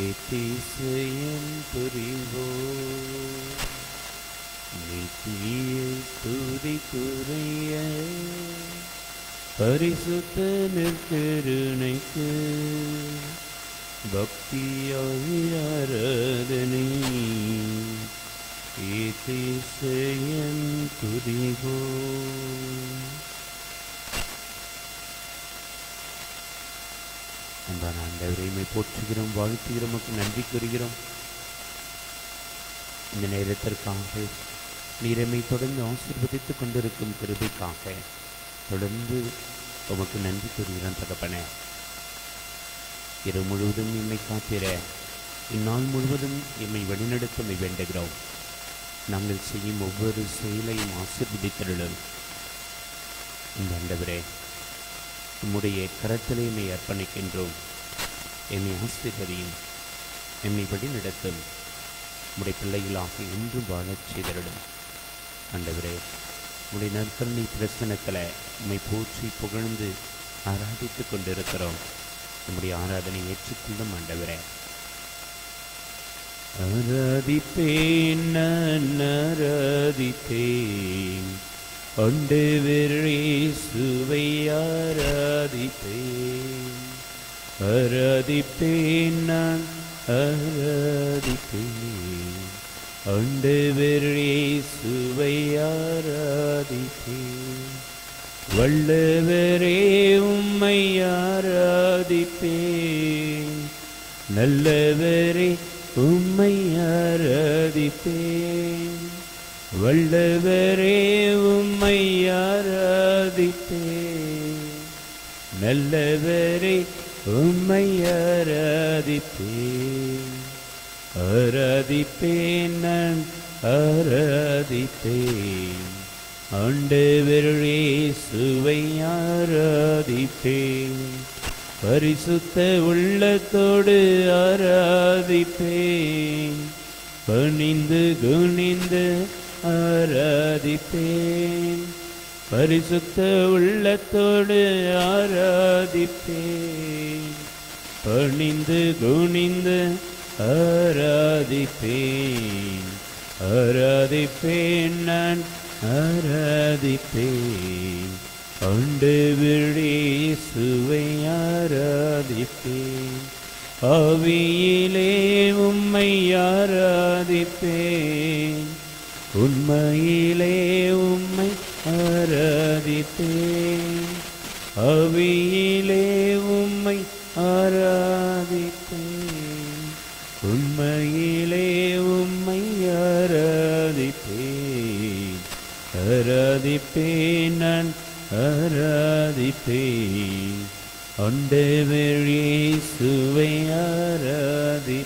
ஏத்திசையும் புரிவோம் நித்திய ஸ்துதிக்குரிய பரிசுத்த நற்கருணைக்கு பக்தியாயிரதனை ஏதிசயன் துதிவோ அன்பான ஆண்டவரையுமே போற்றுகிறோம் வாழ்த்துகிறோம் மக்கள் நன்றி கூறுகிறோம். இந்த நேரத்திற்காக நீரமை தொடர்ந்து ஆசீர்வதித்துக் கொண்டிருக்கும் கிருபைக்காக தொடர்ந்து உமக்கு நன்றி கூறுகிறோம் தகப்பனே. இரவு முழுவதும் எம்மை காத்திர இந்நாள் முழுவதும் எம்மை வழிநடத்தமை வேண்டுகிறோம். நாங்கள் செய்யும் ஒவ்வொரு செயலையும் ஆசீர்வதித்தருளும். இந்த ஆண்டவரே உம்முடைய கரத்திலேயுமே அர்ப்பணிக்கின்றோம். என்னை ஆசிரியரையும் எம்மை வழிநடத்தும். உம்முடைய பிள்ளைகளாக என்றும் வாழச் செய்தருளும் ஆண்டவரே உடைய நற்கருணை பிரசனத்தில் உம்மை போற்றி புகழ்ந்து ஆராதித்துக் கொண்டிருக்கிறோம். நம்முடைய ஆராதனை ஏற்றுக்கொள்ளும் ஆண்டவரே. ஆராதிப்பேன் நான் ஆராதித்தேன் ஆண்டவரே சுவை ஆராதிப்பேன். ஆராதிப்பேன் நான் ஆராதிப்பேன். ஆண்டவரே சுவை ஆராதிப்பேன். வல்லவரே உம்மை ஆராதிப்பேன். நல்லவரே உம்மை ஆராதிப்பேன். வல்லவரே உம்மை ஆராதிப்பேன் நல்லவரே உம்மை ஆராதிப்பேன் ஆராதிப்பேன் நான் ஆராதிப்பேன். ஆண்டவரே சுவை ஆராதிப்பேன் பரிசுத்த உள்ளத்தோடு ஆராதிப்பேன். பணிந்து குனிந்து ஆராதிப்பேன். பரிசுத்த உள்ளத்தோடு ஆராதிப்பேன். பணிந்து குனிந்து ஆராதிப்பேன். ஆராதிப்பேன் நான் ஆராதிப்பேன். ஆண்டவரே சுவை ஆராதிப்பேன். அவியிலே உம்மை ஆராதிப்பேன். உண்மையிலே உம்மை ஆராதிப்பேன் அவியிலே உம்மை ஆராதிப்பேன் உண்மையிலே உம்மை ஆராதிப்பேன். ஆராதிப்பேன் நான் ஆராதிப்பேன். அண்டவழி சுவை ஆராதிப்பேன்.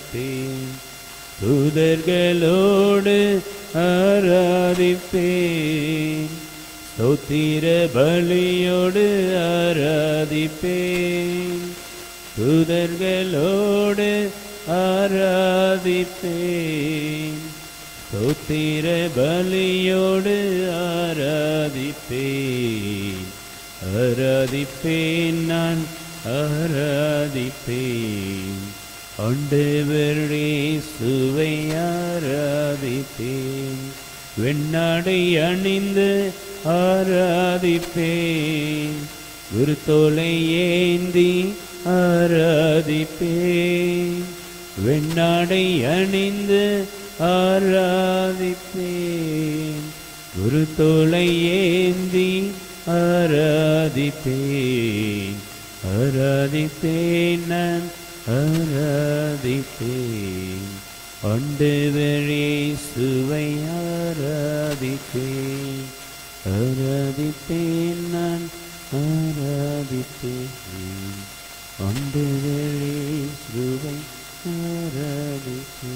தூதர்களோடு ஆராதிப்பேன். ஸ்தோத்திர பலியோடு ஆராதிப்பேன். தூதர்களோடு ஆராதிப்பேன். ஸ்தோத்திர பலியோடு ஆராதிப்பேன். ஆராதிப்பேன் நான் ஆராதிப்பேன். ஆண்டவரே சுவை ஆராதிப்பேன். வெண்ணாடை அணிந்து ஆராதிப்பேன். குருத்தோலை ஏந்தி ஆராதிப்பேன். வெண்ணாடை அணிந்து ஆராதிப்பேன். குருத்தோலை ஏந்தி ஆராதிப்பேன். ஆராதிப்பேன் நான் ஆராதிப்பேன் ஆண்டவரே சுவை ஆராதிப்பேன் ஆராதிப்பேன் நான் ஆராதிப்பேன் ஆண்டவரே சுவை ஆராதிப்பே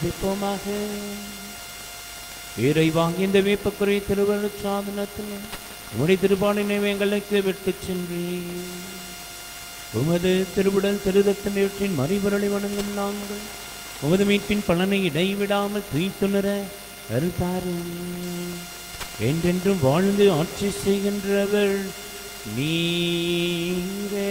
ஜெபிப்போமாக இறைவாங்கி இந்த வேப்பக்குறை திருவள்ளுவர் சாதனத்தில் உடைய திருப்பாலினை எங்களுக்கு விட்டு சென்றீர். உமது திருவுடல் திருதத்தினவற்றின் மறைபொருளை வணங்கும் நாங்கள் உமது மீட்பின் பலனை இடைவிடாமல் துய்த்துணர அருள்தாரும் என்றென்றும் வாழ்ந்து ஆட்சி செய்கின்றவர் நீரே.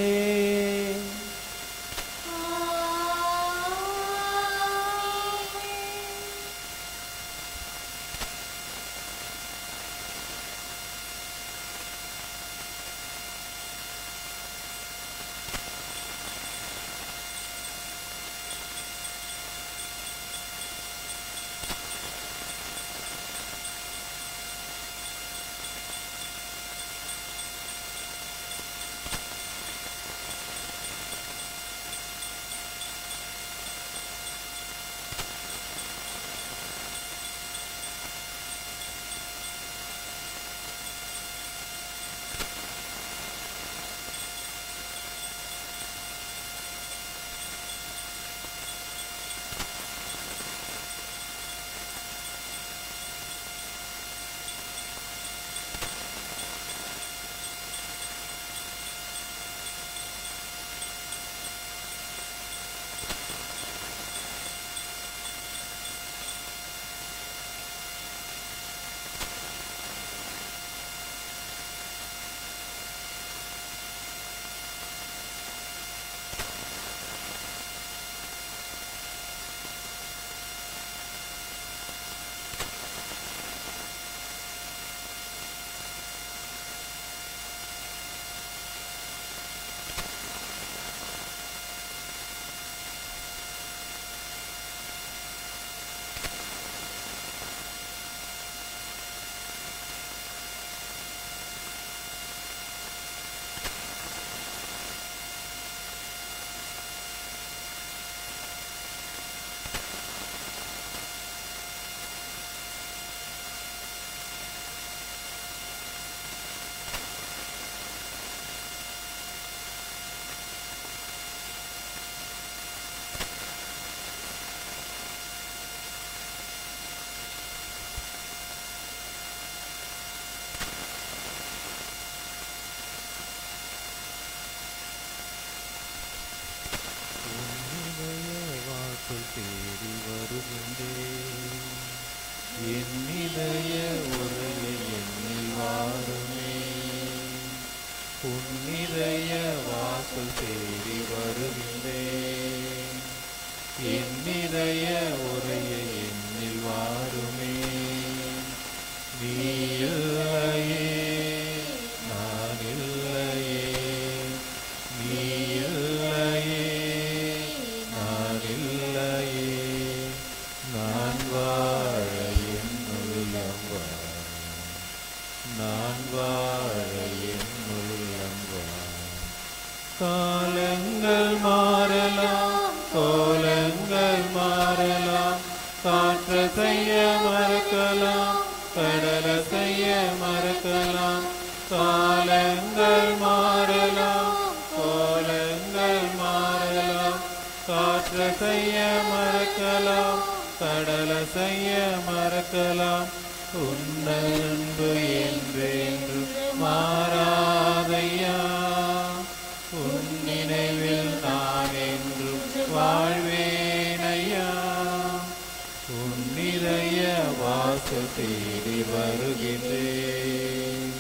தேடி வருகின்றேன்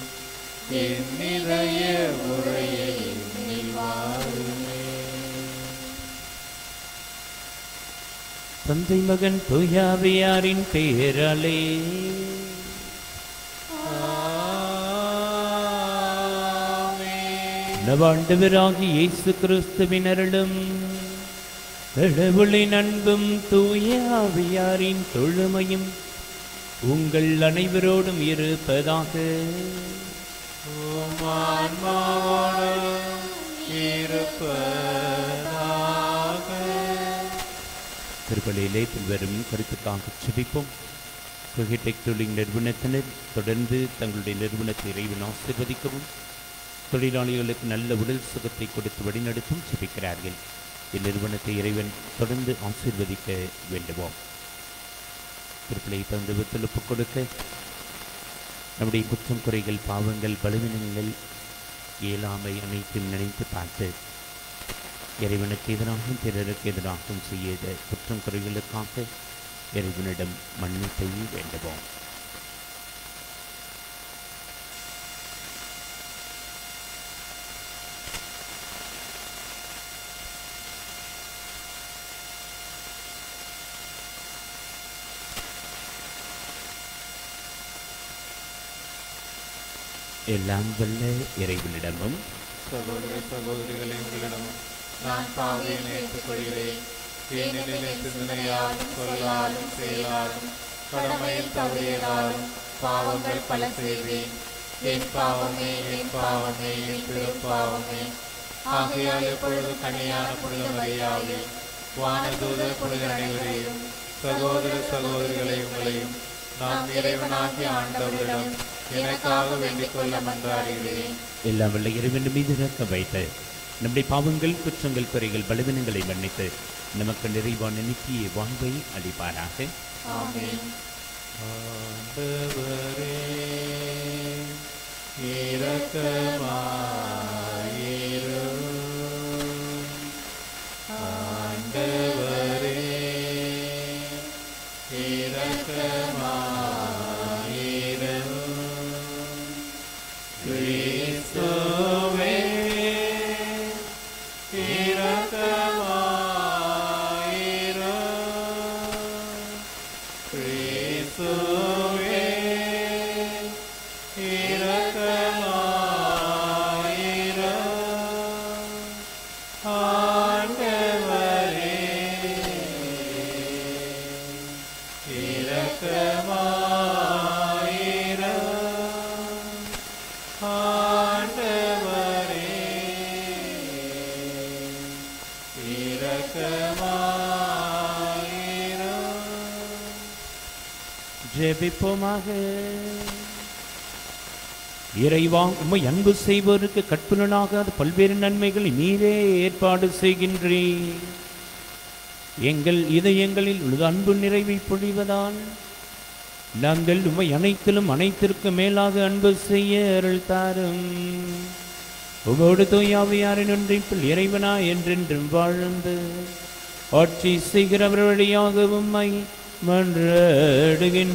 என் இதய உரையை எண்ணில் வாருமே. தந்தை மகன் தூயாவியாரின் பெயராலே. நவாண்டவராகி இயேசு கிறிஸ்துவின் அருளும் கடவுளின் அன்பும் தூய ஆவியாரின் தொழுமையும் உங்கள் அனைவரோடும் இருப்பதாக. உம் ஆன்மாவோடும் இருப்பதாக திருப்பலியிலே பின்வரும் கருத்துக்காக சுபிப்போம். குகிடெக் தொழில் நிறுவனத்தினர் தொடர்ந்து தங்களுடைய நிறுவனத்தை இறைவன் ஆசிர்வதிக்கவும். தொழிலாளிகளுக்கு நல்ல உடல் சுகத்தை கொடுத்து வழிநடத்தும் செபிக்கிறார்கள். இந்நிறுவனத்தை இறைவன் தொடர்ந்து ஆசீர்வதிக்க வேண்டுவோம். திருப்பிலை தந்து ஒத்துழைப்பு கொடுக்க நம்முடைய குற்றம் குறைகள் பாவங்கள் பலவீனங்கள் இயலாமை அனைத்தையும் நினைத்து பார்த்து இறைவனுக்கு எதிராகவும் பிறருக்கு எதிராகவும் செய்த குற்றம் குறைகளுக்காக இறைவனிடம் மன்னிப்பையும் வேண்டுவோம். எல்லாம் வல்ல இறைவனிடமும். சகோதர சகோதரிகளே உங்களிடம் நான் பாவையை ஏற்றுக்கொள்கிறேன். ஏனெனில் சிந்தனையாலும் சொல்லாலும் செயலாலும் கடமையில் தவறியதாலும் பாவங்கள் பல செய்வேன் என் பாவமே என் பாவமே என் பெரும் பாவமே ஆகையால் எப்பொழுது கனியான புனித மரியாதை வானதூத புனித அனைவரையும் சகோதர சகோதரிகளை உங்களையும் நாம் இறைவனாகிய ஆண்டவரிடம் எனக்காக வேண்டிக் கொள்ள மன்றாடுகிறேன் எல்லாம் வல்ல இறைவன் மீது இறக்க வைத்து நம்முடைய பாவங்கள் குற்றங்கள் குறைகள் பலவீனங்களை மன்னித்து நமக்கு நிறைவான நித்திய வாழ்வை அளிப்பாராக. ஆமென். ஆண்டவரே இரக்கமாயிரும் ஜெபிப்போமாக. இறைவா உம்மை அன்பு செய்வோருக்கு கற்புலனாகாத பல்வேறு நன்மைகளை நீரே ஏற்பாடு செய்கின்றீர். எங்கள் இதயங்களில் உள்ள அன்பு நிறைவை பொழிவதால் நாங்கள் உம்மை அனைத்திலும் அனைத்திற்கு மேலாக அன்பு செய்ய அருள் தாரும். உமோடு தூயாவியாரின் ஒன்றிப்பில் இறைவனா என்றென்றும் வாழ்ந்து ஆட்சி செய்கிறவர் வழியாக உம்மை மன்றாடுகின்றோம்.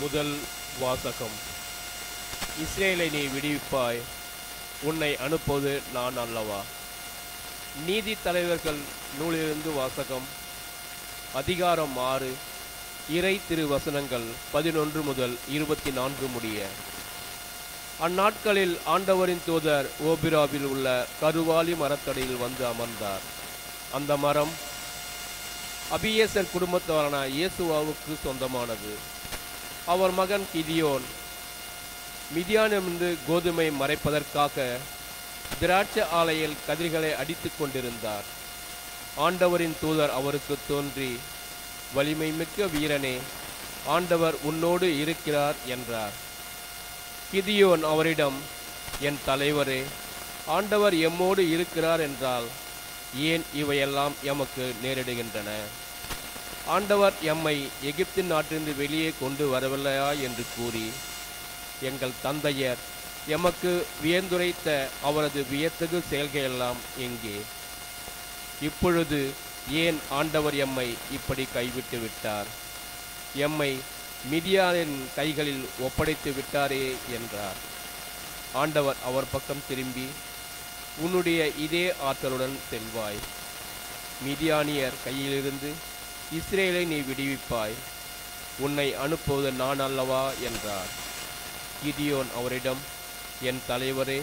முதல் வாசகம். இஸ்ரேலை நீ விடுவிப்பாய். உன்னை அனுப்புவது நான் அல்லவா? நீதி தலைவர்கள் நூலிலிருந்து வாசகம். அதிகாரம் ஆறு இறை திருவசனங்கள் பதினொன்று முதல் இருபத்தி நான்கு முடிய. அந்நாட்களில் ஆண்டவரின் தூதர் ஓபிராவில் உள்ள கருவாலி மரத்தடியில் வந்து அமர்ந்தார். அந்த மரம் அபியேசர் குடும்பத்தாரான இயேசுவாவுக்கு சொந்தமானது. அவர் மகன் கிதியோன் மிதியானிலிருந்து கோதுமை மறைப்பதற்காக திராட்சை ஆலையில் கதிர்களை அடித்துக் கொண்டிருந்தார். ஆண்டவரின் தூதர் அவருக்கு தோன்றி வலிமை மிக்க வீரனே ஆண்டவர் உன்னோடு இருக்கிறார் என்றார். கிதியோன் அவரிடம் என் தலைவரே ஆண்டவர் எம்மோடு இருக்கிறார் என்றால் ஏன் இவையெல்லாம் எமக்கு நேரிடுகின்றன? ஆண்டவர் எம்மை எகிப்தின் நாட்டிலிருந்து வெளியே கொண்டு வரவில்லையா? என்று கூறி எங்கள் தந்தையர் எமக்கு வியந்துரைத்த அவரது வியத்தகு செயல்கையெல்லாம் எங்கே? இப்பொழுது ஏன் ஆண்டவர் எம்மை இப்படி கைவிட்டு விட்டார்? எம்மை மிதியாரின் கைகளில் ஒப்படைத்து விட்டாரே என்றார். ஆண்டவர் அவர் பக்கம் திரும்பி உன்னுடைய இதே ஆற்றலுடன் செல்வாய். மிதியானியர் கையிலிருந்து இஸ்ரேலை நீ விடுவிப்பாய். உன்னை அனுப்புவது நான் அல்லவா? என்றார். கிதியோன் அவரிடம் என் தலைவரே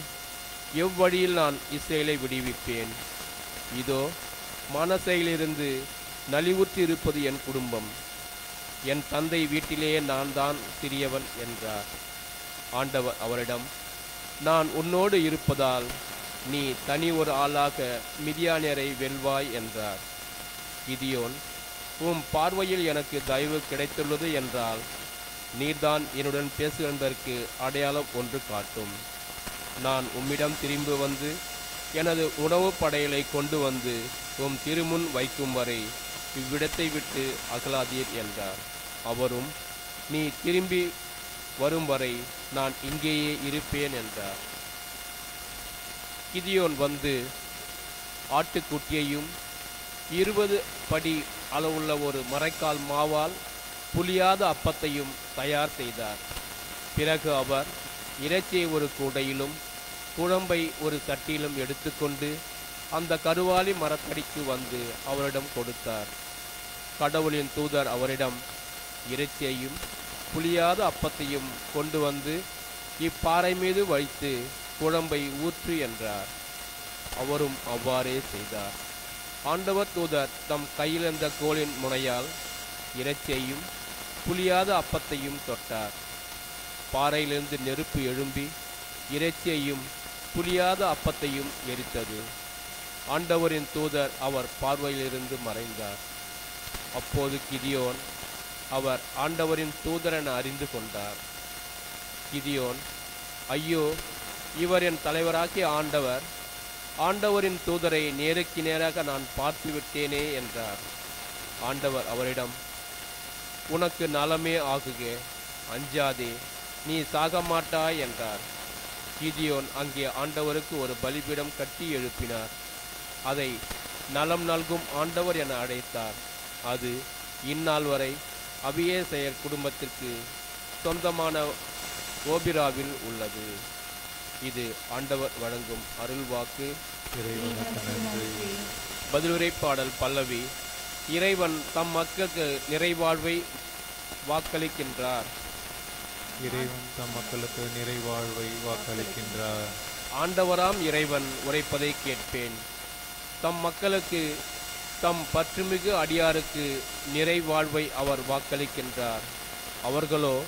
எவ்வழியில் நான் இஸ்ரேலை விடுவிப்பேன்? இதோ மனசையிலிருந்து நலிவுற்று இருப்பது என் குடும்பம். என் தந்தை வீட்டிலேயே நான் தான் சிறியவன் என்றார். ஆண்டவர் அவரிடம் நான் உன்னோடு இருப்பதால் நீ தனி ஒரு ஆளாக மிதியானியரை வெல்வாய் என்றார். கிதியோன் உம் பார்வையில் எனக்கு தயவு கிடைத்துள்ளது என்றால் நீர்தான் என்னுடன் பேசுகின்றதற்கு அடையாளம் ஒன்று காட்டும். நான் உம்மிடம் திரும்பி வந்து எனது உணவுப் படையலை கொண்டு வந்து உம் திருமுன் வைக்கும் வரை இவ்விடத்தை விட்டு அகலாதீர் என்றார். அவரும் நீ திரும்பி வரும் வரை நான் இங்கேயே இருப்பேன் என்றார். கிதியோன் வந்து ஆட்டுக்குட்டியையும் இருபது படி அளவுள்ள ஒரு மரைக்கால் மாவால் புளியாத அப்பத்தையும் தயார் செய்தார். பிறகு அவர் இறைச்சியை ஒரு கூடையிலும் குழம்பை ஒரு சட்டியிலும் எடுத்துக்கொண்டு அந்த கருவாலி மரத்தடிக்கு வந்து அவரிடம் கொடுத்தார். கடவுளின் தூதர் அவரிடம் இறைச்சியையும் புளியாத அப்பத்தையும் கொண்டு வந்து இப்பாறை மீது வைத்து குழம்பை ஊற்று என்றார். அவரும் அவ்வாறே செய்தார். ஆண்டவர் தூதர் தம் கையிலிருந்த கோலின் முனையால் இறைச்சியையும் புளியாத அப்பத்தையும் தொட்டார். பாறையிலிருந்து நெருப்பு எழும்பி இறைச்சியையும் புளியாத அப்பத்தையும் எரித்தது. ஆண்டவரின் தூதர் அவர் பார்வையிலிருந்து மறைந்தார். அப்போது கிதியோன் அவர் ஆண்டவரின் தூதரென அறிந்து கொண்டார். கிதியோன் ஐயோ இவர் என் தலைவராகிய ஆண்டவர் ஆண்டவரின் தூதரை நேருக்கு நேராக நான் பார்த்து விட்டேனே என்றார். ஆண்டவர் அவரிடம் உனக்கு நலமே ஆகுக அஞ்சாதே நீ சாக மாட்டாய் என்றார். கீதியோன் அங்கே ஆண்டவருக்கு ஒரு பலிபீடம் கட்டி எழுப்பினார். அதை நலம் நல்கும் ஆண்டவர் என அழைத்தார். அது இந்நாள் வரை அபியேசையர் குடும்பத்திற்கு சொந்தமான ஓபிராவில் உள்ளது. இது ஆண்டவர் வழங்கும் அருள்வாக்கு இறைவனுக்கு பதிலுரை பாடல் பல்லவி. இறைவன் தம் மக்களுக்கு நிறைவாழ்வை வாக்களிக்கின்றார். இறைவன் தம் மக்களுக்கு நிறைவாழ்வை வாக்களிக்கின்றார். ஆண்டவராம் இறைவன் உரைப்பதை கேட்பேன். தம் மக்களுக்கு தம் பற்றுமிகு அடியாருக்கு நிறைவாழ்வை அவர் வாக்களிக்கின்றார். அவர்களோ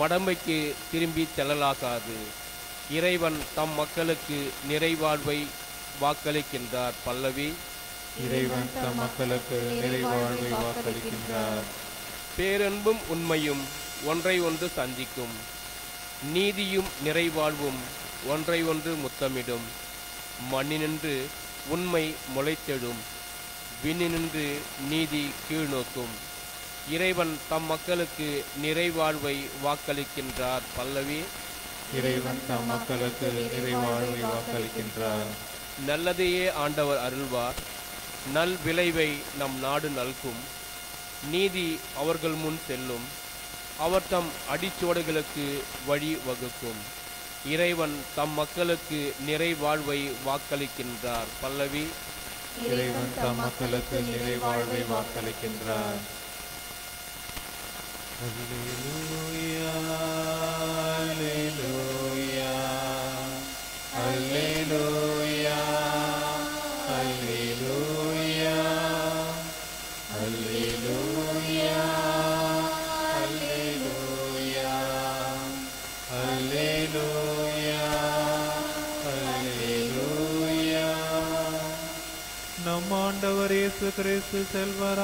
மடமைக்கு திரும்பி செல்லலாகாது. இறைவன் தம் மக்களுக்கு நிறைவாழ்வை வாக்களிக்கின்றார். பல்லவி. இறைவன் தம் மக்களுக்கு நிறைவாழ்வை வாக்களிக்கின்றார். பேரன்பும் உண்மையும் ஒன்றை ஒன்று சந்திக்கும். நீதியும் நிறைவாழ்வும் ஒன்றை ஒன்று முத்தமிடும். மண்ணினின்று உண்மை முளைத்தெழும். விண்ணினின்று நீதி கீழ்நோக்கும். இறைவன் தம் மக்களுக்கு நிறைவாழ்வை வாக்களிக்கின்றார் பல்லவி. இறைவன் தம் மக்களுக்கு நிறைவாழ்வை வாக்களிக்கின்றார். நல்லதையே ஆண்டவர் அருள்வார். நல் விளைவை நம் நாடு நல்கும். நீதி அவர்கள் முன் செல்லும். அவர் தம் அடிச்சுவடுகளுக்கு வழி வகுக்கும். இறைவன் தம் மக்களுக்கு நிறைவாழ்வை வாக்களிக்கின்றார். பல்லவி. இறைவன் தம் மக்களுக்கு நிறைவாழ்வை வாக்களிக்கின்றார். அல்லேலூயா அல்லேலூயா ஆண்டவர் இயேசு கிறிஸ்து செல்வராயிருந்து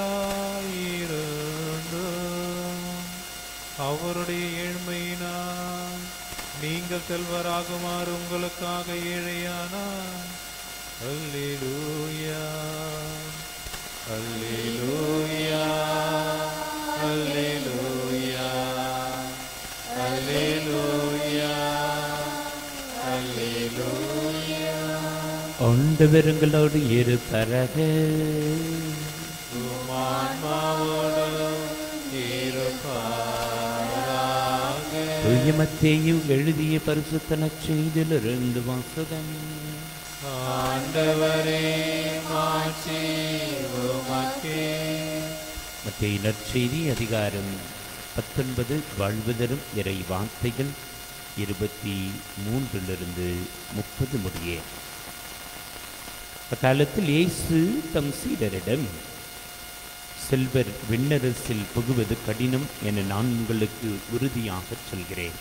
அவருடைய ஏழ்மையினால் நீங்கள் செல்வராகுமாறு உங்களுக்காக ஏழையானார் அல்லூயா அல்லேலூயா. அல்லேலூயா. ஆண்டவருங்களோடு இருப்பரக உமான்மாவோடும் இருப்பாராக தூயமத்தேயு எழுதிய பரிசுத்தன செய்திலிருந்து வாசகம். ஆண்டவரே மத்திய நற்செய்தி அதிகாரம் பத்தொன்பது வாழ்வுதரும் இறை வார்த்தைகள் இருபத்தி மூன்றிலிருந்து முப்பது முடிய. அக்காலத்தில் இயேசு தம் சீடரிடம் செல்வர் விண்ணரசில் புகுவது கடினம் என நான் உங்களுக்கு உறுதியாகச் சொல்கிறேன்.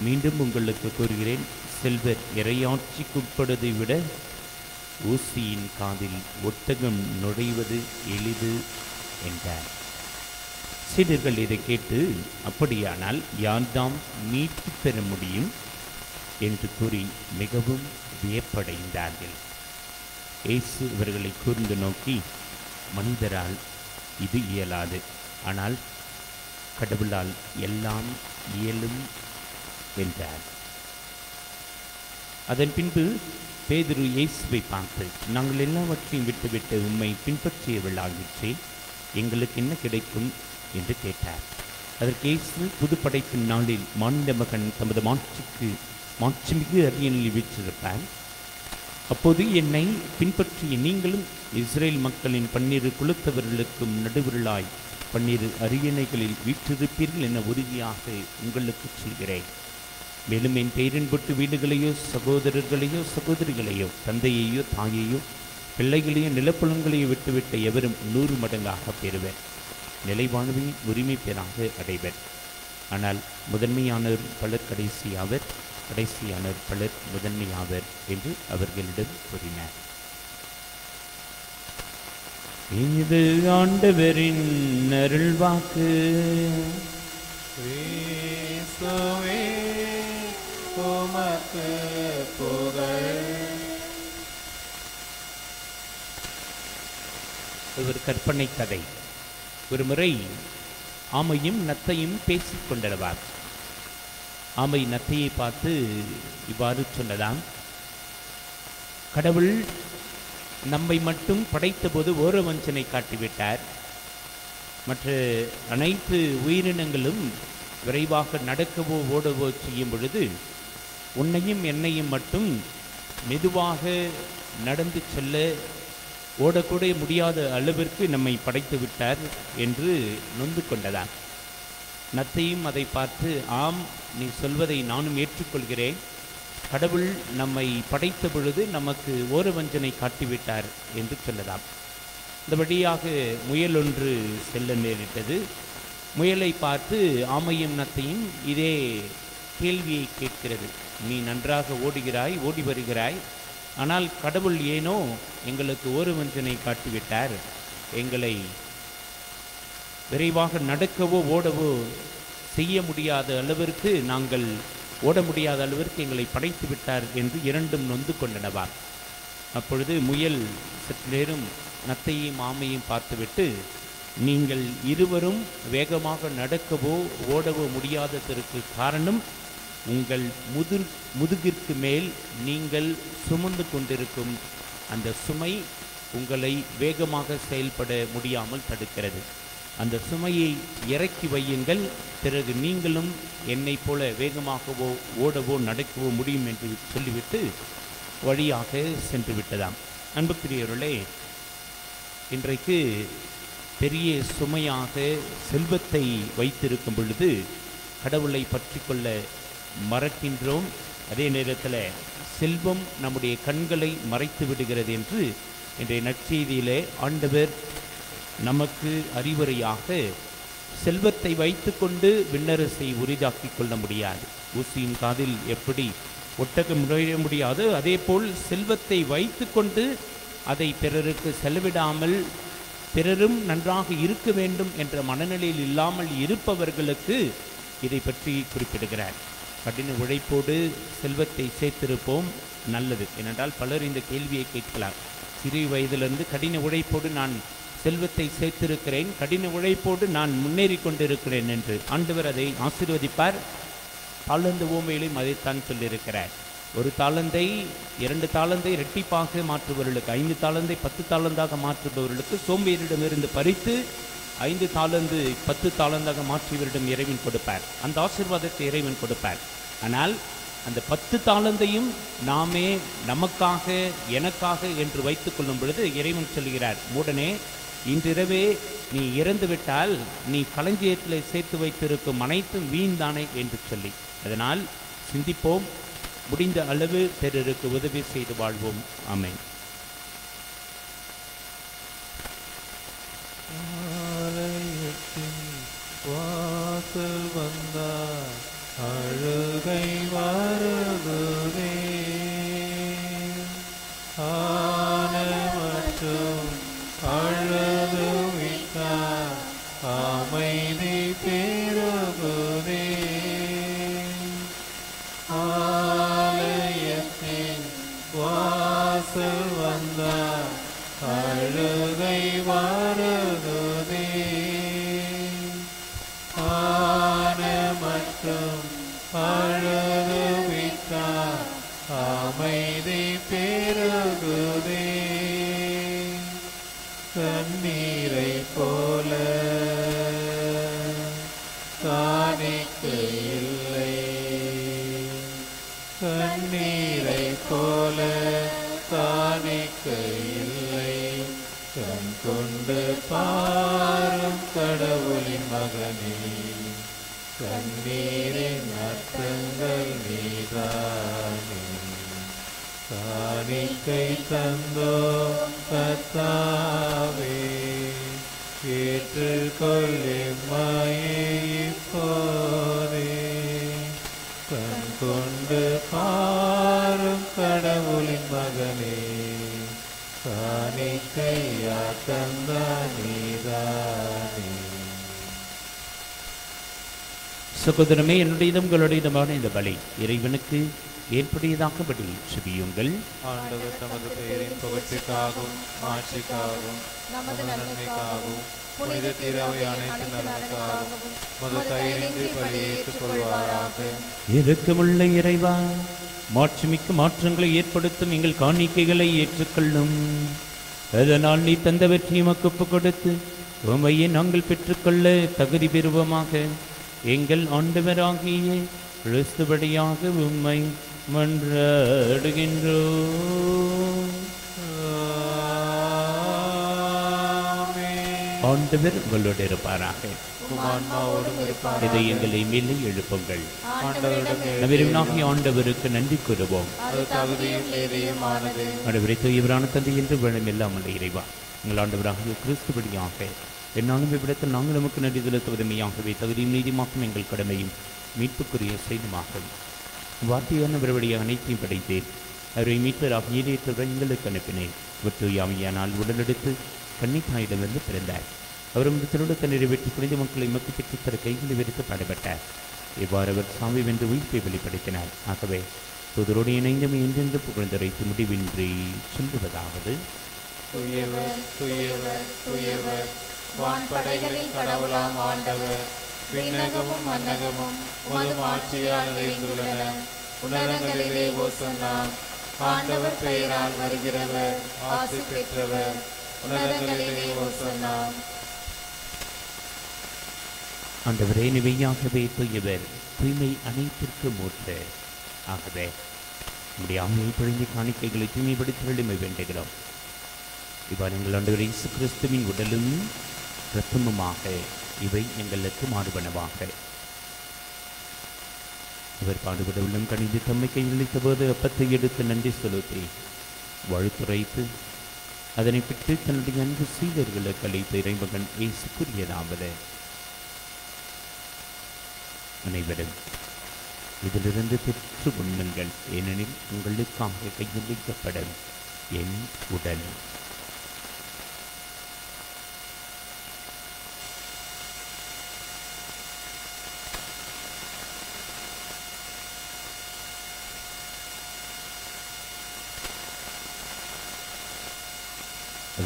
மீண்டும் உங்களுக்கு கூறுகிறேன் செல்வர் இரையாட்சிக்குட்படுவதை விட ஊசியின் காதில் ஒட்டகம் நுழைவது எளிது என்றார். சீடர்கள் இதை கேட்டு அப்படியானால் யார்தாம் மீட்பு பெற முடியும்? என்று கூறி மிகவும் வியப்படைந்தார்கள். இயேசு இவர்களை கூர்ந்து நோக்கி மனிதரால் இது இயலாது. ஆனால் கடவுளால் எல்லாம் இயலும் என்றார். அதன் பின்பு பேதுரு இயேசுவை பார்த்து நாங்கள் எல்லாவற்றையும் விட்டுவிட்டு உம்மை பின்பற்றியவளாகிற்றே எங்களுக்கு என்ன கிடைக்கும்? என்று கேட்டார். அதற்கு இயேசு புது படைப்பின் நாளில் மாநில மகன் தமது மாட்சிக்கு மாட்சிமிகு அரியணில் வீற்றிருப்பார். அப்போது என்னை பின்பற்றிய நீங்களும் இஸ்ரேல் மக்களின் பன்னிரு குலத்தவர்களுக்கும் நடுவிரலாய் பன்னிரு அரியணைகளில் வீற்றிருப்பீர்கள் என உறுதியாக உங்களுக்கு சொல்கிறேன். மேலும் என் பெயரின்பொட்டு வீடுகளையோ சகோதரர்களையோ சகோதரிகளையோ தந்தையையோ தாயையோ பிள்ளைகளையோ நிலப்புலங்களையோ விட்டுவிட்ட எவரும் நூறு மடங்காக பெறுவர். நிலைவாழ்வின் உரிமை பெறாக அடைவர். ஆனால் முதன்மையானவர் பலர் கடைசியாவர். கடைசியானவர் பலர் முதன்மையாவர் என்று அவர்களிடம் கூறினார். இது ஆண்டவரின் அருள்வாக்கு. உமக்கு புகழ். ஒரு கற்பனை கதை. ஒரு முறை ஆமையும் நத்தையும் பேசிக் கொண்டிருவார் ஆமை நத்தையை பார்த்து இவ்வாறு சொன்னதாம். கடவுள் நம்மை மட்டும் படைத்தபோது ஓர வஞ்சனை காட்டிவிட்டார். மற்ற அனைத்து உயிரினங்களும் விரைவாக நடக்கவோ ஓடவோ செய்யும் பொழுது உன்னையும் என்னையும் மட்டும் மெதுவாக நடந்து செல்ல ஓடக்கூட முடியாத அளவிற்கு நம்மை படைத்து விட்டார் என்று நொந்து கொண்டதான் நத்தையும் அதை பார்த்து ஆம் நீ சொல்வதை நானும் ஏற்றுக்கொள்கிறேன். கடவுள் நம்மை படைத்த பொழுது நமக்கு ஓரவஞ்சனை காட்டிவிட்டார் என்று சொல்லலாம். இந்த வழியாக முயல் ஒன்று செல்ல நேரிட்டது. முயலை பார்த்து ஆமையும் நத்தையும் இதே கேள்வியை கேட்கிறது. நீ நன்றாக ஓடுகிறாய் ஓடி வருகிறாய். ஆனால் கடவுள் ஏனோ எங்களுக்கு ஓர வஞ்சனை காட்டிவிட்டார். எங்களை விரைவாக நடக்கவோ ஓடவோ செய்ய முடியாத அளவிற்கு நாங்கள் ஓட முடியாத அளவிற்கு எங்களை படைத்து விட்டார் என்று இரண்டும் நொந்து கொண்டனவார். அப்பொழுது முயல் சற்று நேரம் நத்தையும் ஆமையும் பார்த்துவிட்டு நீங்கள் இருவரும் வேகமாக நடக்கவோ ஓடவோ முடியாததற்கு காரணம் உங்கள் முது முதுகிற்கு மேல் நீங்கள் சுமந்து கொண்டிருக்கும் அந்த சுமை உங்களை வேகமாக செயல்பட முடியாமல் தடுக்கிறது. அந்த சுமையை இறக்கி வையுங்கள். பிறகு நீங்களும் என்னைப் போல வேகமாகவோ ஓடவோ நடக்கவோ முடியும் என்று சொல்லிவிட்டு வழியாக சென்று விட்டதாம். அன்புக்குரியவர்களே இன்றைக்கு பெரிய சுமையாக செல்வத்தை வைத்திருக்கும் பொழுது கடவுளை பற்றி கொள்ள மறக்கின்றோம். அதே நேரத்தில் செல்வம் நம்முடைய கண்களை மறைத்து விடுகிறது என்று இன்றைய நற்செய்தியிலே ஆண்டவர் நமக்கு அறிவுரையாக செல்வத்தை வைத்துக்கொண்டு விண்ணரசை உரிதாக்கிக் கொள்ள முடியாது. ஊசியின் காதில் எப்படி ஒட்டகம் நுழைய முடியாது அதேபோல் செல்வத்தை வைத்துக்கொண்டு அதை பிறருக்கு செலவிடாமல் பிறரும் நன்றாக இருக்க வேண்டும் என்ற மனநிலையில் இல்லாமல் இருப்பவர்களுக்கு இதை பற்றி குறிப்பிடுகிறார். கடின உழைப்போடு செல்வத்தை சேர்த்திருப்போம் நல்லது. ஏனென்றால் பலர் இந்த கேள்வியை கேட்கலாம். சிறு வயதிலிருந்து கடின உழைப்போடு நான் செல்வத்தை சேர்த்திருக்கிறேன். கடின உழைப்போடு நான் முன்னேறி கொண்டிருக்கிறேன் என்று ஆண்டவர் அதை ஆசீர்வதிப்பார். தாளந்து ஓமையிலும் அதைத்தான் சொல்லியிருக்கிறார். ஒரு தாளந்தை இரண்டு தாளந்தை இரட்டிப்பாக மாற்றுபவர்களுக்கு ஐந்து தாளந்தை பத்து தாளந்தாக மாற்றுபவர்களுக்கு சோம்பேறிடமிருந்து பறித்து ஐந்து தாளந்து பத்து தாளந்தாக மாற்றியவரிடம் இறைவன் கொடுப்பார். அந்த ஆசீர்வாதத்தை இறைவன் கொடுப்பார். ஆனால் அந்த பத்து தாளந்தையும் நாமே நமக்காக எனக்காக என்று வைத்துக் கொள்ளும் பொழுது இறைவன் சொல்கிறார் மூடனே இன்றிரவே நீ இறந்துவிட்டால் நீ களஞ்சியத்தில் சேர்த்து வைத்திருக்கும் அனைத்தும் வீண்தானே என்று சொல்லி. அதனால் சிந்திப்போம். முடிந்த அளவு பிறருக்கு உதவி செய்து வாழ்வோம். அமைன் கண்ணீரை போல. காணிக்கை இல்லை. கண்ணீரை போல காணிக்கை இல்லை. கண் கொண்டு பாரும் கடவுளின் மகனே கண்ணீரின் அர்த்தங்கள் நீதானே. காணிக்கை தந்தோ கத்தாவே ஏற்றுக்கொள்ளிம்மையே இப்போதே கண் கொண்டு பாரும் கடவுளின் மகனே காணிக்கையா தந்த சகோதரமே என்னுடையதும் உங்களுடையதுமான இந்த பலி இறைவனுக்கு ஏற்புடையதாகபடி செபியுங்கள். ஆண்டவர் தமது பெயரின் புகழ்ச்சிக்காகவும் ஆட்சிக்காகவும் நமது நன்மைக்காகவும் புனித திரவை அனைத்து நலனுக்காகவும் மது தயிரின்றி பலி ஏற்றுக்கொள்வாராக இரக்கமுள்ள இறைவா மாட்சிமிக்க மாற்றங்களை ஏற்படுத்தும் எங்கள் காணிக்கைகளை ஏற்றுக்கொள்ளும். அதனால் நீ தந்தவற்றை எமக்கு ஒப்புக் கொடுத்து உமையை நாங்கள் பெற்றுக்கொள்ள தகுதி பெறுவோமாக. எங்கள் ஆண்டவராகிய கிறிஸ்துபடியாக உம்மை மன்றாடுகின்றோம். ஆமென். ஆண்டவர் உங்களோடு இருப்பாராக. இதை எங்களை மேலே எழுப்புங்கள். நவிரவனாகிய ஆண்டவருக்கு நன்றி கூறுவோம். ஆண்டவரை தூயவரான தந்தை என்று வேணும் எல்லாம் உள்ள இறைவா. எங்கள் ஆண்டவராகிய கிறிஸ்துபடியாக என்னாலும் இவ்விடத்தில் நாங்கள் நமக்கு நன்றி செலுத்துவதுமையாகவே தகுதியும் நீதிமாக்கும் எங்கள் கடமையும். மீட்புக்குரிய செய்துமாகும் வார்த்தையான விரவடிய அனைத்தையும் படைத்தேன். அவரை மீட்பராக ஈரேற்றவர் எங்களுக்கு அனுப்பினேன். ஒற்றுயாமையானால் உடலெடுத்து கன்னித்தாயிடமிருந்து பிறந்தார். அவர் இந்த திருடத்தை நிறைவேற்றி புனித மக்களை மக்கள் பெற்று தர கைகளை விரித்து பாடுபட்டார். இவ்வாறு அவர் சாமி வென்று உயிர்ப்பை வெளிப்படுத்தினார். ஆகவே புதரோடு இணைந்தும் என்றென்று புகழ்ந்துரைத்து முடிவின்றி சொல்லுவதாவது. துயவர் துயவர் துயவர். வான்படைகளில் கடவுளாம் ஆண்டவர். விண்ணகமும் மன்னகமும் உமது ஆட்சியால் நிறைந்துள்ளன. உன்னதங்களிலே ஓசன்னாம் ஆண்டவர் பெயரால் வருகிறவர் ஆசி பெற்றவர். உன்னதங்களிலே ஓசன்னாம் ஆண்டவரே நிவையாகவே தூயவர் தூய்மை அனைத்திற்கு மூற்று ஆகவே நம்முடைய ஆமையை பொழிந்த காணிக்கைகளை தூய்மைப்படுத்த வேண்டுமை வேண்டுகிறோம். இவ்வாறு எங்கள் ஆண்டவர் இயேசு கிறிஸ்துவின் உடலும் பிரசமமாக இவை எங்களுக்கு மாறுபனவாக. இவர் பாடுபட உள்ளம் கணிந்து தம்மை கையளித்த போது அப்பத்தை எடுத்து நன்றி செலுத்தி வழுத்துரைத்து அதனை பெற்று தன்னுடைய அன்பு சீடர்களுக்கு அளித்த இறைமகன் இயேசு கூறியதாவது அனைவரும் இதிலிருந்து பெற்று உண்ணுங்கள். ஏனெனில் உங்களுக்காக கையளிக்கப்படும் என் உடல்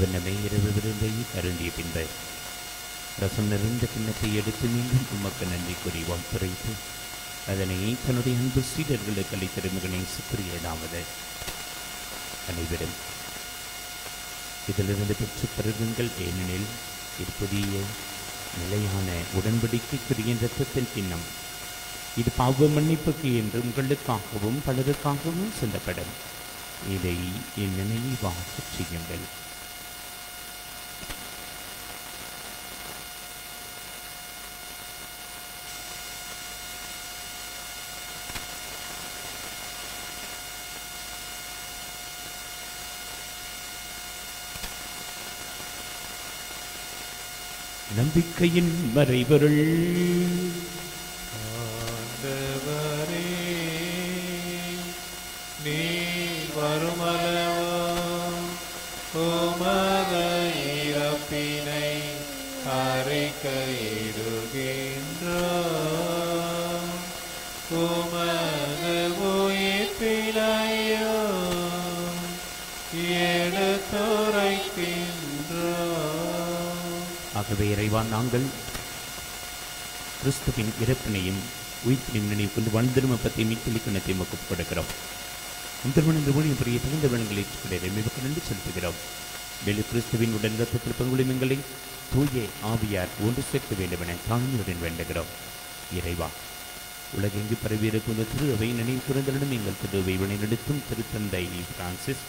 அவர் நம்மை இரவு விருந்தை அருந்திய பின்பு. ரசம் நிறைந்த கிண்ணத்தை எடுத்து மீண்டும் உமக்கு நன்றி கூறி வாழ்த்துரைத்து அதனை தன்னுடைய அன்பு சீடர்களுக்கு அளித்த மகனை சுற்றியதாவது அனைவரும் இதிலிருந்து பெற்று பருகுங்கள் ஏனெனில் இது புதிய நிலையான உடன்படிக்கைக்குரிய இரத்தத்தின் கிண்ணம். இது பாவ மன்னிப்புக்கு என்று உங்களுக்காகவும் பலருக்காகவும் சொல்லப்படும். இதை என் நினைவாக செய்யுங்கள். நம்பிக்கையின் மறைபொருள். இறப்பினையும் உயிர்ப்பினையும் நினைவு கொண்டு பற்றி மீட்டளிக்கணத்தை மக்கு கொடுக்கிறோம் திருமணம் இந்த ஊழியம் பெரிய தகுந்த வளங்களை மிக நன்றி செலுத்துகிறோம். வெளி கிறிஸ்துவின் உடன் ரத்தத்தில் பங்குள்ள எங்களை தூய ஆவியார் ஒன்று சேர்க்க வேண்டும் என தாழ்மையுடன் வேண்டுகிறோம். இறைவா உலகெங்கு பரவியிருக்கும் இந்த திருவை நினைவு குறைந்தலிடம் எங்கள் திருவை வழிநடத்தும் திருத்தந்தை பிரான்சிஸ்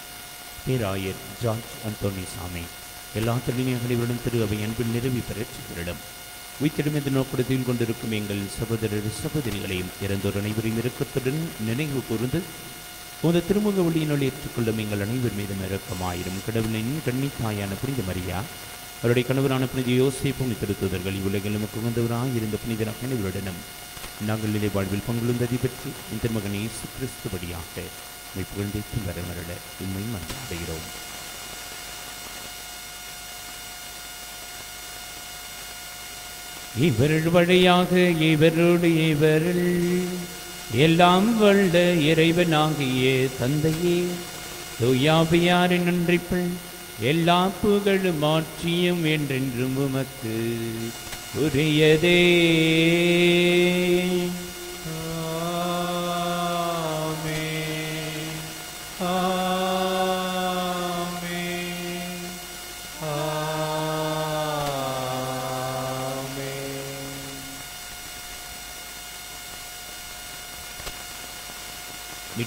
பேராயர் ஜார்ஜ் அந்தோனி சாமி. எல்லா தலைமையாளர்களுடன் திருவை அன்பில் நிறுவி பெறச் சென்றிடும் உயிர்த்திடம் நோக்கத்தில் கொண்டிருக்கும் எங்கள் சகோதரர் சகோதரிகளையும் இறந்தோர் அனைவரையும் இறக்கத்துடன் நினைவு கூர்ந்து உந்த திருமுக ஒளியினுள் ஏற்றுக்கொள்ளும் எங்கள் அனைவர் மீதும் இறக்கமாயிரும் கடவுளின் கண்ணித்தாயான புனித மரியா அவருடைய கணவரான புனித யோசிப்பும் திருத்துதர்கள் இவ்வுலகில் நமக்கு உகந்தவராய் இருந்த புனிதராக அனைவருடனும் நாங்கள் நிலை வாழ்வில் பங்குழுந்ததை பெற்று இந்த மகனே இயேசு கிறிஸ்துபடியாக உம்மை உண்மையும் வரமருட உண்மை மன்றாடுகிறோம் இவருள் வழியாக இவரோடு இவரில் எல்லாம் வல்ல இறைவனாகிய தந்தையே தூயாபியாரின் நன்றிப்பள் எல்லா புகழும் மாற்றியும் என்றென்றும் உமக்கு உரியதே.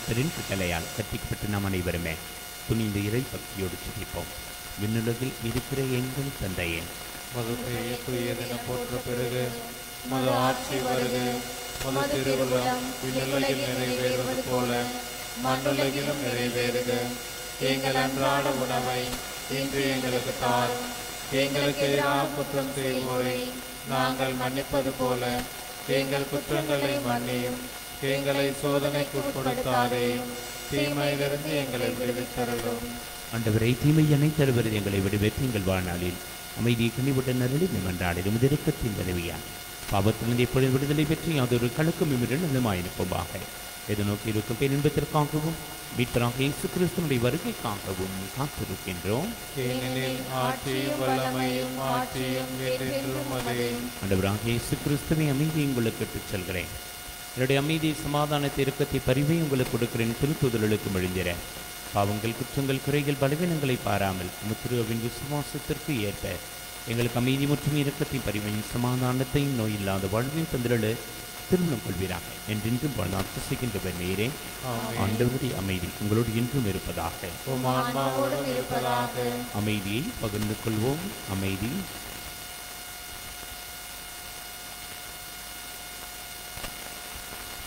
மீட்டரின் கட்டளையால் கட்டிக்கப்பட்டு நாம் அனைவருமே துணிந்து இறை பக்தியோடு சிரிப்போம் விண்ணுலகில் இருக்கிற எங்கள் தந்தையே. மது பெய்ய துயதென போற்ற பிறகு மது ஆட்சி வருது. மது திருவுளம் விண்ணுலகில் நிறைவேறுவது போல மண்ணுலகிலும் நிறைவேறுக. எங்கள் அன்றாட உணவை இன்று எங்களுக்கு தார். எங்களுக்கு எதிராக குற்றம் செய்வோரை. நாங்கள் மன்னிப்பது போல எங்கள் குற்றங்களை மன்னியும். எங்களை சோதனைக்கு உட்படுத்தாதேயும் தீமையிலிருந்து எங்களை விடுவித்தருளும். ஆண்டவரை தீமை அனைத்தருவது எங்களை விடுவித்து எங்கள் வாழ்நாளில் அமைதியை கனிவுடன் அருளி நிமன்றாடிடும் திருக்கத்தின் விளைவியான் பாவத்திலிருந்து எப்பொழுது விடுதலை பெற்று யாதொரு கலக்கும் இமிரன் நல்லமாயிருப்போமாக எது நோக்கி இருக்கும் பேரின்பத்திற்காகவும் மீட்பராக இயேசு கிறிஸ்துனுடைய வருகைக்காகவும் காத்திருக்கின்றோம். ஆண்டவராக இயேசு கிறிஸ்துவை அமைதியை உங்களுக்கு செல்கிறேன். என்னுடைய அமைதி சமாதானத்தை இறுக்கத்தை பரிவை உங்களுக்கு கொடுக்கிறேன். திருத்துதலுக்கு மொழிந்திர பாவங்கள் குற்றங்கள் குறைகள் பலவீனங்களை பாராமல் முத்திருவின் விசுவாசத்திற்கு ஏற்ப எங்களுக்கு அமைதி மற்றும் இரக்கத்தையும் பரிவையும் சமாதானத்தையும் நோயில்லாத வாழ்வையும் தந்திரளு திருமணம் கொள்வீராக. என்றென்றும் செய்கின்றவர் நேரே. ஆண்டவருடைய அமைதி உங்களோடு ஆன்மாவோடும் இருப்பதாக. அமைதியை பகிர்ந்து கொள்வோம். அமைதி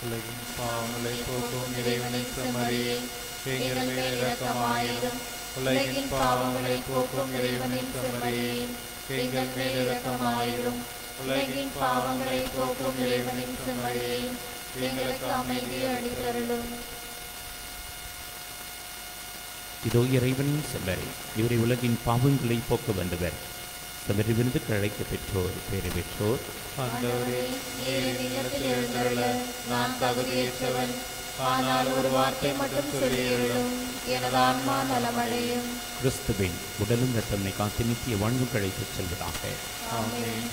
உலகின் பாவங்களை போக்கும் இறைவனை சமரியே எங்கள் மேல் இரக்கமாயிரும். உலகின் பாவங்களை போக்கும் இறைவனை சமரியே எங்கள் மேல் இரக்கமாயிரும். உலகின் பாவங்களை போக்கும் இறைவனை சமரியே எங்களுக்கு அமைதியை அளித்தருளும் இதோ இறைவனின் செவ்வரை இவரை உலகின் பாவங்களை போக்க வந்தவர் செவரிவிருந்து அழைக்க பெற்றோர். பேறு பெற்றோர் நான் தகுதியற்றவன். ஆனால் ஒரு வார்த்தை மட்டும் சொல்லியருளும் எனது ஆன்மா நலமடையும். கிறிஸ்துவின் உடலும் ரத்தம்னை காத்து நித்திய வாழ்வு அழைத்துச் செல்வதாக. ஆமென்.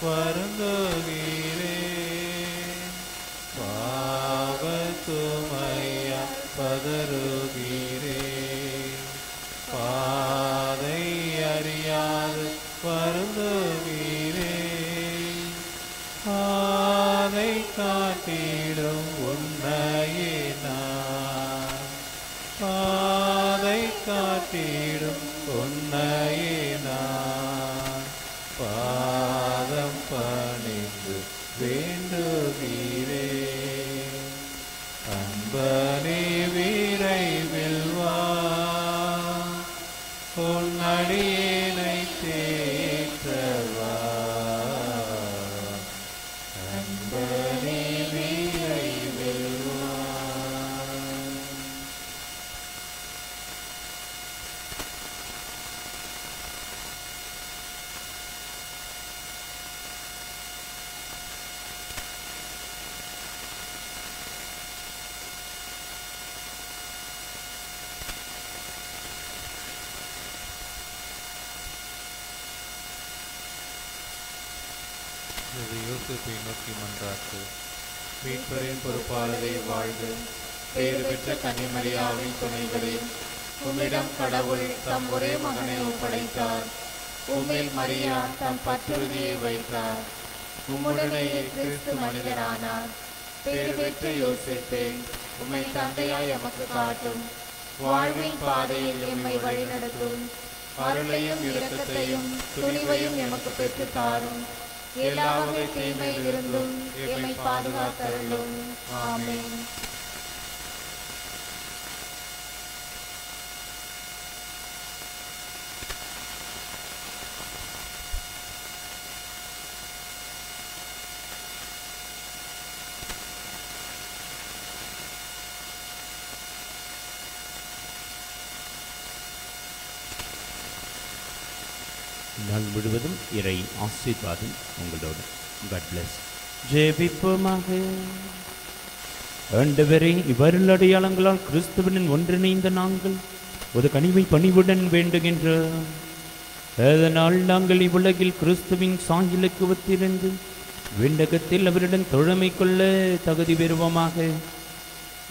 परतु தம் ஒரே மகனை ஒப்படைத்தார். உம்மில் மரியா தம் பற்றுறுதியை வைத்தார். உம்முடனேயே கிறிஸ்து மனிதரானார். பேர் பெற்ற யோசிப்பே உம்மை தந்தையாய் எமக்கு காட்டும். வாழ்வின் பாதையில் எம்மை வழிநடத்தும். அருளையும் இரக்கத்தையும் துணிவையும் எமக்கு பெற்று தாரும். எல்லா வகை தீமையிலிருந்தும் எம்மை பாதுகாத்தருளும். ஆமேன் நாள் முழுவதும் இறை ஆசீர்வாதம் உங்களோடு. காட் பிளஸ் ஜெபிப்போமாக. ஆண்டவரே இவ்வருள் அடையாளங்களால் கிறிஸ்துவனின் ஒன்றிணைந்த நாங்கள் ஒரு கனிவை பணிவுடன் வேண்டுகின்ற அதனால் நாங்கள் இவ்வுலகில் கிறிஸ்துவின் சாயலுக்கு ஒத்திருந்து விண்டகத்தில் அவருடன் தொழமை கொள்ள தகுதி பெறுவோமாக.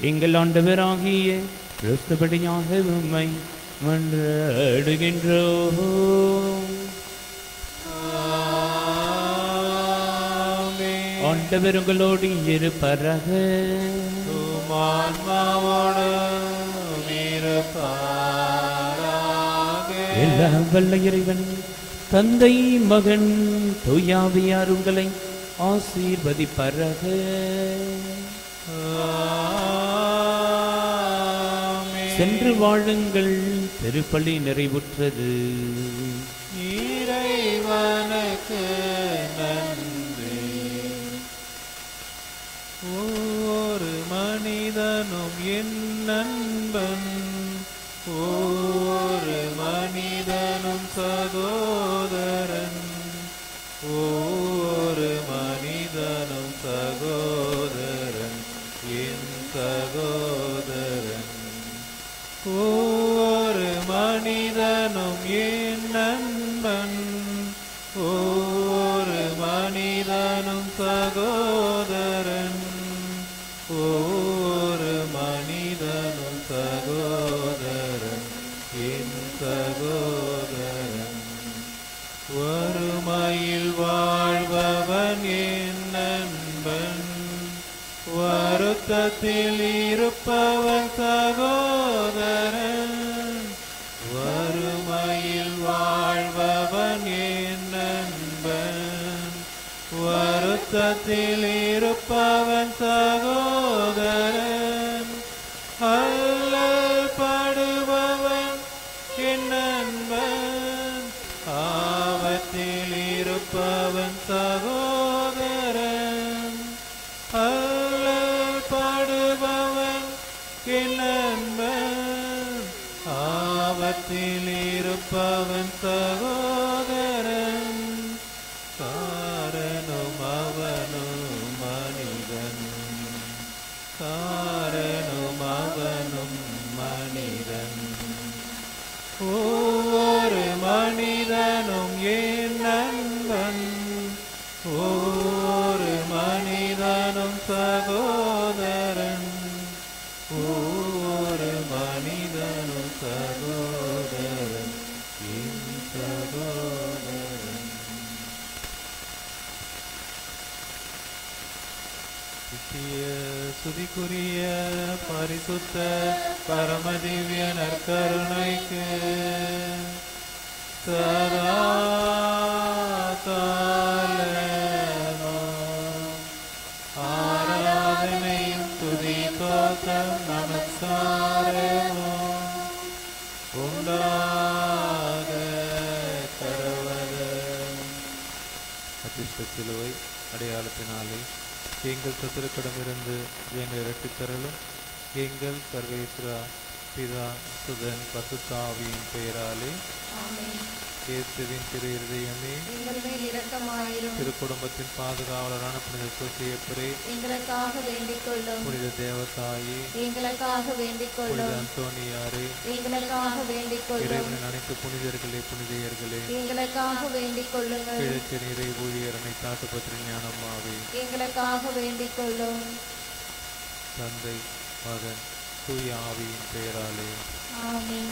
எங்கள் ஆண்டவராகிய கிறிஸ்துபடியாக உண்மை மன்றாடுகின்றோம். ஆண்டவர் உங்களோடு இருப்பராக. எல்லாம் வல்ல இறைவன் தந்தை மகன் தூயாவியார் உங்களை ஆசீர்வதிப்பராக. சென்று வாழுங்கள் திருப்பலி நிறைவுற்றது இறைவனுக்கு ஒரு மனிதனும் என் நண்பன். ஒரு மனிதனும் சகோ உலகத்தில் இருப்பவன் சகோதரன். வறுமையில் வாழ்பவன் என் நண்பன். வருத்தத்தில் இருப்பவன் சகோதரன். அல்லல் படுபவன் என் நண்பன். ஆபத்தில் இருப்பவன் சகோதரன் இருப்பவன் சுதிக்குரிய பரிசுத்த பரமதிவ்ய நற்கருணைக்கு சதா காலமும் ஆராதனையும் துதி தோத்தம் நமஸ்காரமும் உண்டாக கடவது அதிர்ஷ்ட சிலுவை அடையாளத்தினாலே எங்கள் சத்துருக்கிடமிருந்து எங்களை இரட்டித்தரலும் எங்கள் சர்வேஸ்வரா பிதா சுதன் பசுத்தாவியின் பெயராலே. இயேசுவின் திரு இருதயமே திரு குடும்பத்தின் பாதுகாவலரான புனித சோசியப்பரே எங்களுக்காக வேண்டிக் கொள்ளும் புனித தேவதாயே எங்களுக்காக வேண்டிக் புனித கொள்ளும் அந்தோனியாரே எங்களுக்காக வேண்டிக் கொள்ளும் இறைவனின் அனைத்து புனிதர்களே புனிதையர்களே எங்களுக்காக வேண்டிக் கொள்ளுங்கள் கிழக்கு நிறை ஊழியர் அனைத்தாட்டு பத்திரி ஞானமாவே எங்களுக்காக வேண்டிக் கொள்ளும் தந்தை மகன் தூய ஆவியின் பெயராலே. ஆமென்.